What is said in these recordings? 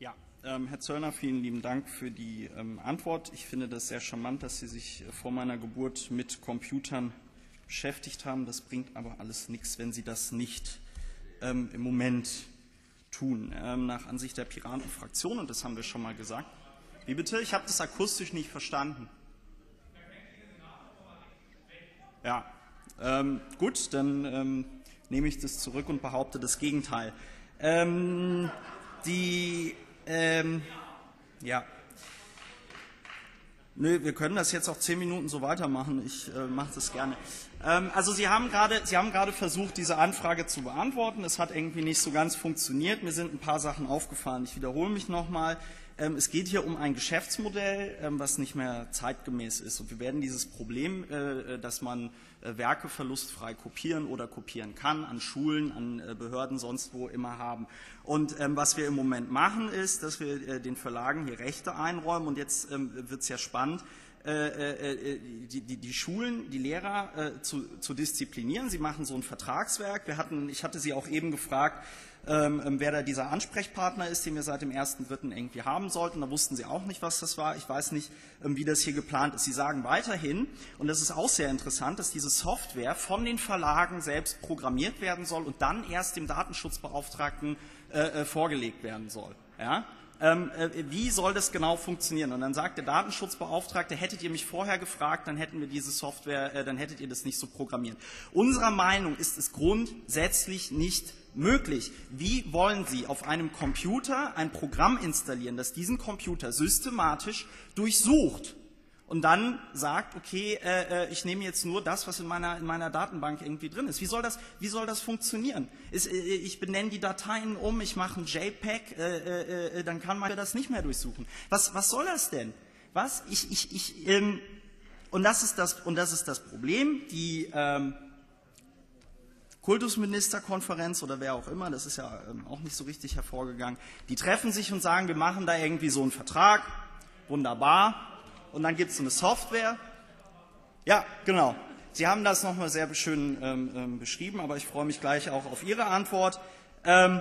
Ja, ähm, Herr Zöllner, vielen lieben Dank für die ähm, Antwort. Ich finde das sehr charmant, dass Sie sich äh, vor meiner Geburt mit Computern beschäftigt haben. Das bringt aber alles nichts, wenn Sie das nicht ähm, im Moment tun. Ähm, nach Ansicht der Piratenfraktion, und das haben wir schon mal gesagt. Wie bitte? Ich habe das akustisch nicht verstanden. Ja, ähm, gut, dann ähm, nehme ich das zurück und behaupte das Gegenteil. Die ähm, ja. Nö, wir können das jetzt auch zehn Minuten so weitermachen. Ich äh, mache das gerne. Ähm, also Sie haben gerade, Sie haben gerade versucht, diese Anfrage zu beantworten. Es hat irgendwie nicht so ganz funktioniert. Mir sind ein paar Sachen aufgefallen. Ich wiederhole mich nochmal. Ähm, es geht hier um ein Geschäftsmodell, ähm, was nicht mehr zeitgemäß ist. Und wir werden dieses Problem, äh, äh, dass man äh, Werke verlustfrei kopieren oder kopieren kann, an Schulen, an Behörden, sonst wo immer haben. Und ähm, was wir im Moment machen, ist, dass wir den Verlagen hier Rechte einräumen. Und jetzt wird es ja spannend. Die, die, die, Schulen, die Lehrer zu, zu, disziplinieren. Sie machen so ein Vertragswerk. Wir hatten, ich hatte Sie auch eben gefragt, ähm, ähm, wer da dieser Ansprechpartner ist, den wir seit dem 1.3. irgendwie haben sollten. Da wussten Sie auch nicht, was das war. Ich weiß nicht, ähm, wie das hier geplant ist. Sie sagen weiterhin, und das ist auch sehr interessant, dass diese Software von den Verlagen selbst programmiert werden soll und dann erst dem Datenschutzbeauftragten äh, äh, vorgelegt werden soll. Ja? Ähm, äh, wie soll das genau funktionieren? Und dann sagt der Datenschutzbeauftragte, hättet ihr mich vorher gefragt, dann hätten wir diese Software, äh, dann hättet ihr das nicht so programmiert. Unserer Meinung ist es grundsätzlich nicht möglich. Wie wollen Sie auf einem Computer ein Programm installieren, das diesen Computer systematisch durchsucht und dann sagt, okay, äh, äh, ich nehme jetzt nur das, was in meiner, in meiner Datenbank irgendwie drin ist. Wie soll das, wie soll das funktionieren? Ist, äh, ich benenne die Dateien um, ich mache ein JPEG, äh, äh, äh, dann kann man das nicht mehr durchsuchen. Was, was soll das denn? Was? Ich, ich, ich, ähm, und, das ist das, und das ist das Problem. Die ähm, Kultusministerkonferenz oder wer auch immer, das ist ja ähm, auch nicht so richtig hervorgegangen, die treffen sich und sagen, wir machen da irgendwie so einen Vertrag, wunderbar, und dann gibt es so eine Software. Ja, genau. Sie haben das nochmal sehr schön ähm, ähm, beschrieben, aber ich freue mich gleich auch auf Ihre Antwort. Ähm,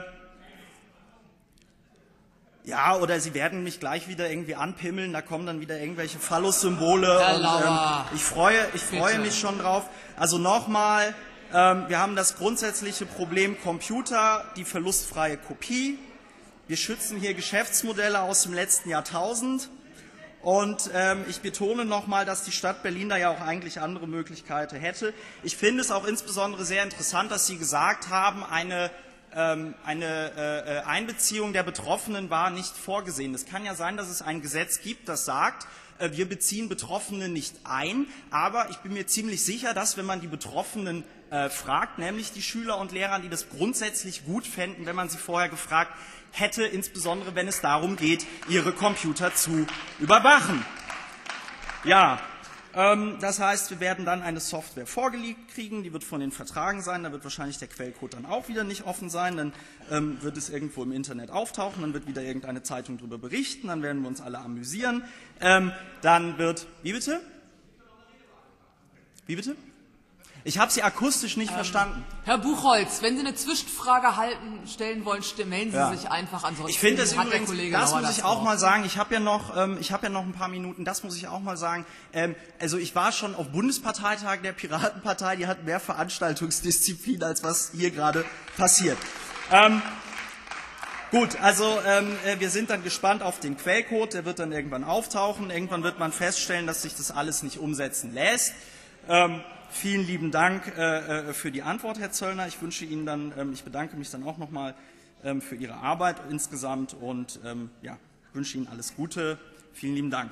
ja, oder Sie werden mich gleich wieder irgendwie anpimmeln, da kommen dann wieder irgendwelche Phallus-Symbole. Ähm, ich freue, ich freue mich schon drauf. Also nochmal, wir haben das grundsätzliche Problem Computer, die verlustfreie Kopie. Wir schützen hier Geschäftsmodelle aus dem letzten Jahrtausend. Und ähm, ich betone nochmal, dass die Stadt Berlin da ja auch eigentlich andere Möglichkeiten hätte. Ich finde es auch insbesondere sehr interessant, dass Sie gesagt haben, eine, ähm, eine äh, Einbeziehung der Betroffenen war nicht vorgesehen. Es kann ja sein, dass es ein Gesetz gibt, das sagt, äh, wir beziehen Betroffene nicht ein, aber ich bin mir ziemlich sicher, dass wenn man die Betroffenen äh, fragt, nämlich die Schüler und Lehrer, die das grundsätzlich gut fänden, wenn man sie vorher gefragt hätte, insbesondere wenn es darum geht, ihre Computer zu überwachen. Ja, ähm, das heißt, wir werden dann eine Software vorgelegt kriegen, die wird von den Vertragen sein, da wird wahrscheinlich der Quellcode dann auch wieder nicht offen sein, dann ähm, wird es irgendwo im Internet auftauchen, dann wird wieder irgendeine Zeitung darüber berichten, dann werden wir uns alle amüsieren, ähm, dann wird, wie bitte? Wie bitte? Ich habe Sie akustisch nicht ähm, verstanden. Herr Buchholz, wenn Sie eine Zwischenfrage halten, stellen wollen, melden Sie ja. sich einfach an. Ich finde es übrigens, das muss ich auch mal sagen, ich habe ja, noch, ähm, hab ja noch ein paar Minuten, das muss ich auch mal sagen. Ähm, also ich war schon auf Bundesparteitagen der Piratenpartei, die hatten mehr Veranstaltungsdisziplin, als was hier gerade passiert. Ähm, Gut, also ähm, äh, wir sind dann gespannt auf den Quellcode, der wird dann irgendwann auftauchen. Irgendwann wird man feststellen, dass sich das alles nicht umsetzen lässt. Ähm, Vielen lieben Dank äh, äh, für die Antwort, Herr Zöllner. Ich wünsche Ihnen dann, ähm, ich bedanke mich dann auch nochmal ähm, für Ihre Arbeit insgesamt und ähm, ja, wünsche Ihnen alles Gute. Vielen lieben Dank.